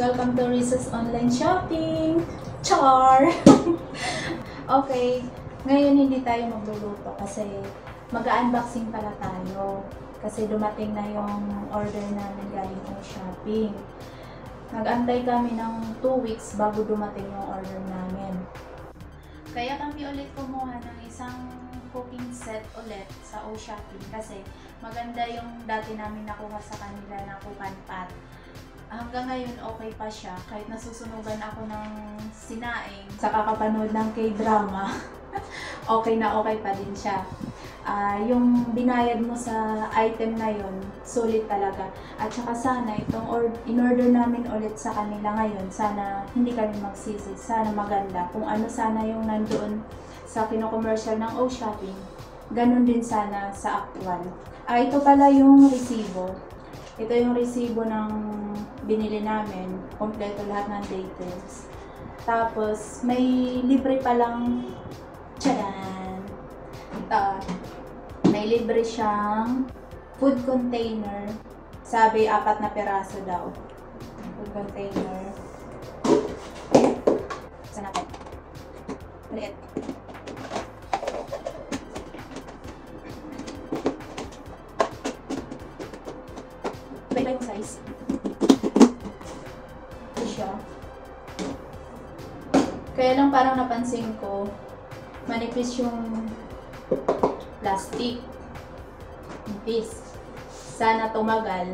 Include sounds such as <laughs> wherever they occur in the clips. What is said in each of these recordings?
Welcome to Riz's Online Shopping! Char! <laughs> okay, ngayon hindi tayo magluluto kasi mag-unboxing pala tayo. Kasi dumating na yung order namin galing sa shopping. Nag-antay kami ng 2 weeks bago dumating yung order namin. Kaya kami ulit kumuha ng isang cooking set ulit sa O Shopping kasi maganda yung dati namin nakuha sa kanila na cookan pot hanggang ngayon okay pa siya. Kahit nasusunugan ako ng sinaing sa kakapanood ng K-drama <laughs> okay na okay pa din siya. Uh, yung binayad mo sa item na yon sulit talaga. At saka sana itong or in-order namin ulit sa kanila ngayon sana hindi kami magsisi. Sana maganda. Kung ano sana yung nandoon sa kino-commercial ng O Shopping ganun din sana sa actual. Ah, ito pala yung resibo. Ito yung resibo ng binili namin. Kompleto lahat ng details. Tapos, may libre pa lang, tcharan! Ito, may libre siyang food container. Sabi, apat na peraso daw. Food container. Saan natin? Maliit. Yung size. Kaya lang parang napansin ko, manipis yung plastic. Manipis. Sana tumagal.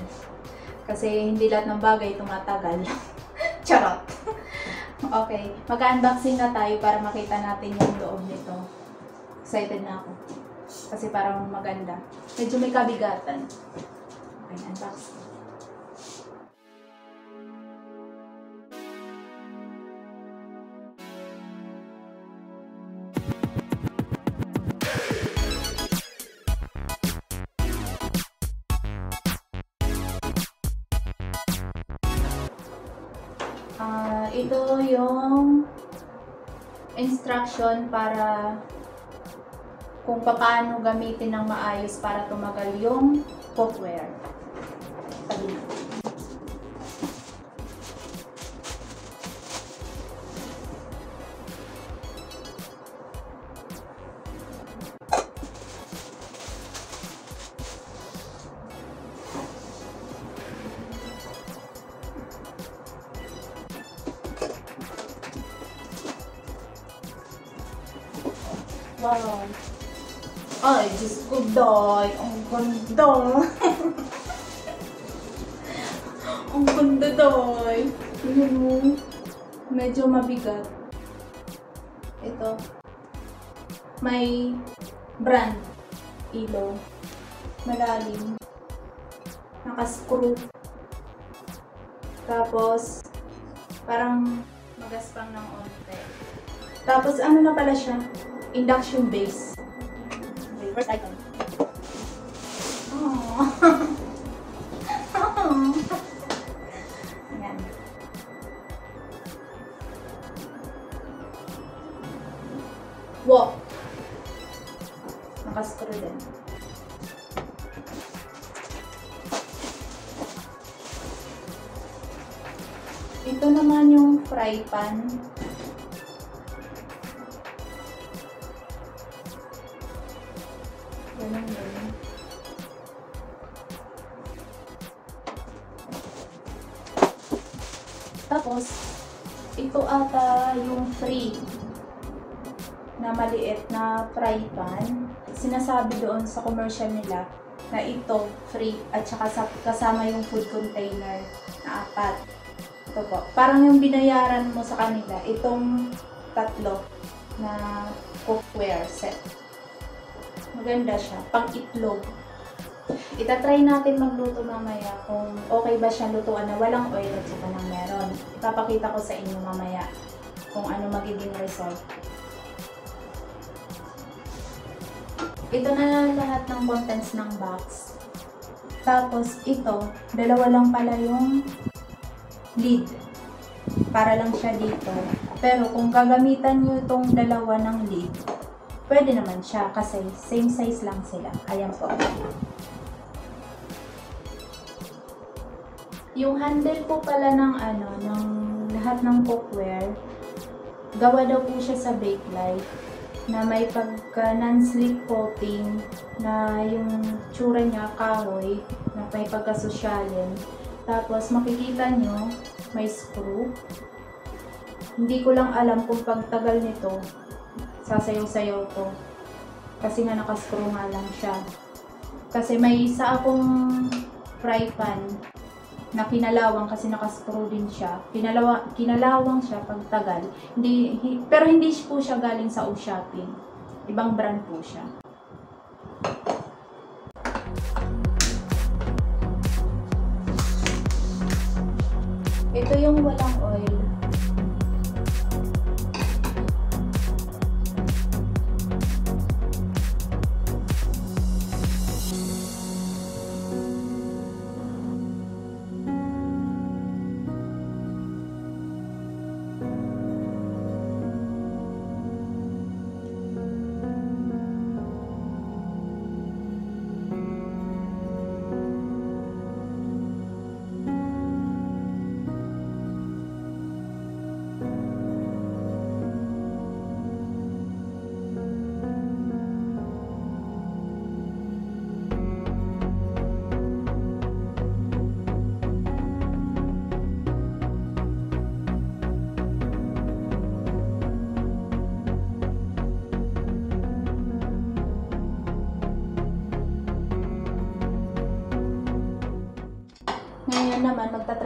Kasi hindi lahat ng bagay tumatagal. <laughs> Charot! <laughs> okay, mag-unboxing na tayo para makita natin yung loob nito. Excited na ako. Kasi parang maganda. Medyo may kabigatan. Okay, unboxing. Ah, ito yung instruction para kung paano gamitin ng maayos para tumagal yung cookware. Sabi Wow. Ay, Diyos ko, Day. Ang ganda. Ang ganda, Day. Tingnan mo. Medyo mabigat. Ito. May brand. Ilaw. Malalim. Nakascrew. Tapos, parang magaspang ng onte. Tapos, ano na pala siya? Induction base. Okay, first item. Wow. <laughs> Nakascrew din. Ito naman yung fry pan. Tapos, ito ata yung free na maliit na fry pan. Sinasabi doon sa commercial nila na ito free at saka sa, kasama yung food container na apat. Ito po. Parang yung binayaran mo sa kanila, itong tatlo na cookware set. Maganda siya. Pang itlog. Itatry natin magluto mamaya kung okay ba siya lutuan na walang oil at saka nang meron. Ipapakita ko sa inyo mamaya kung ano magiging result. Ito na lahat ng contents ng box. Tapos ito, dalawa lang pala yung lid. Para lang siya dito. Pero kung gagamitan nyo itong dalawa ng lid, pwede naman siya kasi same size lang sila. Ayan po. Yung handle po pala ng ano, ng lahat ng cookware, gawa daw po siya sa Bakelite na may pagka non-slip coating na yung tsura niya kahoy na may pagkasosyalin. Tapos makikita nyo, may screw. Hindi ko lang alam kung pagtagal nito, sasayaw-sayaw to. Kasi nga nakascrew nga lang siya. Kasi may isa akong fry pan na kinalawang kasi nakascrew din siya. Kinalawa, kinalawang siya pag tagal. Hindi, hi- pero hindi po siya galing sa O-Shopping. Ibang brand po siya. Ito yung walang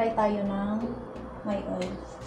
magta-try tayo ng may oil.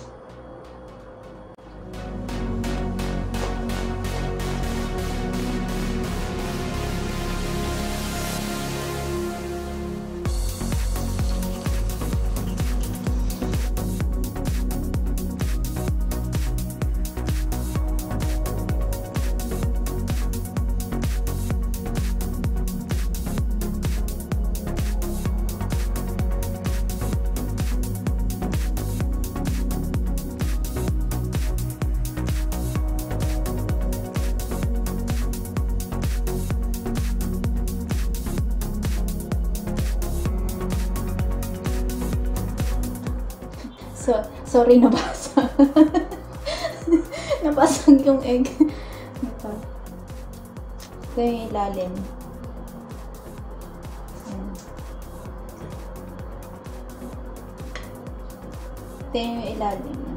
So, sorry, nabasa. <laughs> Nabasag yung egg. Ito. Ito yung ilalim. Ito yung ilalim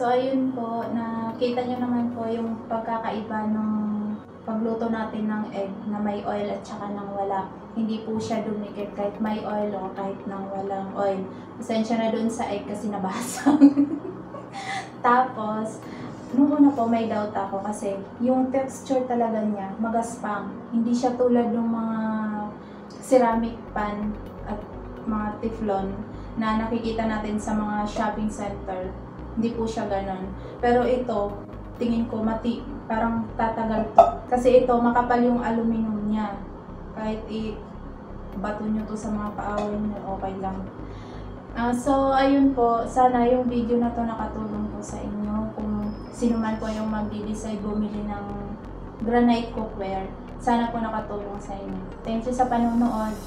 So, ayun po, nakita nyo naman po yung pagkakaiba ng pagluto natin ng egg na may oil at saka nang wala. Hindi po siya dumikit kahit may oil o kahit nang walang oil. Pasensya na dun sa egg kasi nabasag. <laughs> Tapos, nung una po may doubt ako kasi yung texture talaga niya magaspang. Hindi siya tulad ng mga ceramic pan at mga teflon na nakikita natin sa mga shopping center. Hindi po siya ganon. Pero ito, tingin ko mati, parang tatagal to. Kasi ito, makapal yung aluminum niya. Kahit i bato nyo to sa mga kaaway nyo, okay lang. Ah, so, ayun po, sana yung video na to nakatulong po sa inyo. Kung sino man po yung magdi-decide bumili ng granite cookware, sana po nakatulong sa inyo. Thank you sa panonood.